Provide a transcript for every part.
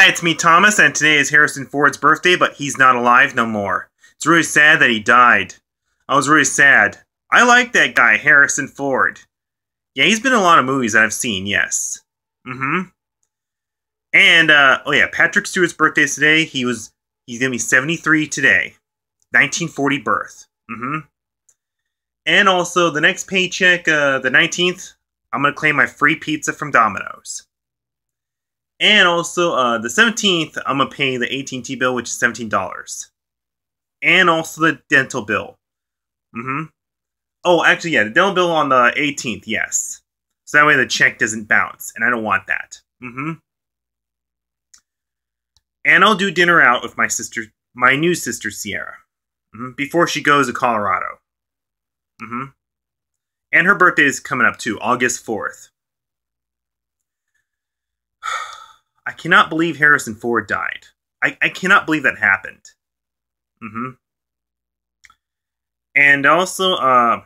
Hi, it's me, Thomas, and today is Harrison Ford's birthday, but he's not alive no more. It's really sad that he died. I was really sad. I like that guy, Harrison Ford. Yeah, he's been in a lot of movies that I've seen, yes. Mm-hmm. And, uh, oh yeah, Patrick Stewart's birthday is today. He was, he's gonna be 73 today. 1940 birth. Mm-hmm. And also, the next paycheck, uh, the 19th, I'm gonna claim my free pizza from Domino's. And also, uh, the 17th, I'm going to pay the AT&T bill, which is $17. And also the dental bill. Mm-hmm. Oh, actually, yeah, the dental bill on the 18th, yes. So that way the check doesn't bounce, and I don't want that. Mm-hmm. And I'll do dinner out with my sister, my new sister, Sierra, mm-hmm. before she goes to Colorado. Mm-hmm. And her birthday is coming up, too, August 4th. I cannot believe Harrison Ford died. I, I cannot believe that happened. Mm-hmm. And also, uh,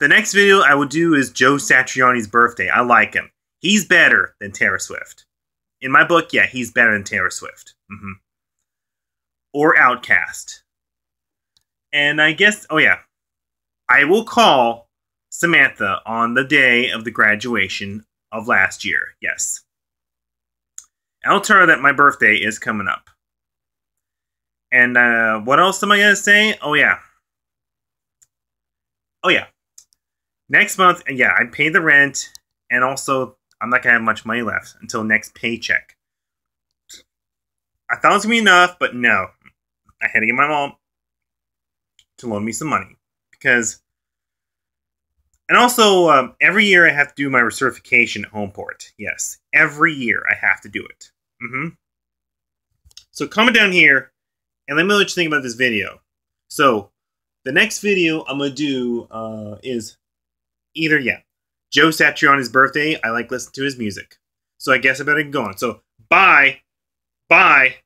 the next video I will do is Joe Satriani's birthday. I like him. He's better than Taylor Swift. In my book, yeah, he's better than Taylor Swift. Mm-hmm. Or Outkast. And I guess, oh yeah, I will call Samantha on the day of the graduation of last year. Yes. I'll tell her that my birthday is coming up. And uh, what else am I going to say? Oh, yeah. Oh, yeah. Next month, yeah, I paid the rent, and also I'm not going to have much money left until next paycheck. I thought it was going to be enough, but no. I had to get my mom to loan me some money. Because. And also, um, every year I have to do my recertification at Homeport. Yes, every year I have to do it. Mm-hmm. So comment down here and let me know what you think about this video. So the next video I'm gonna do uh, is either yeah, Joe Satriani's birthday. I like listening to his music, so I guess I better get going. So bye, bye.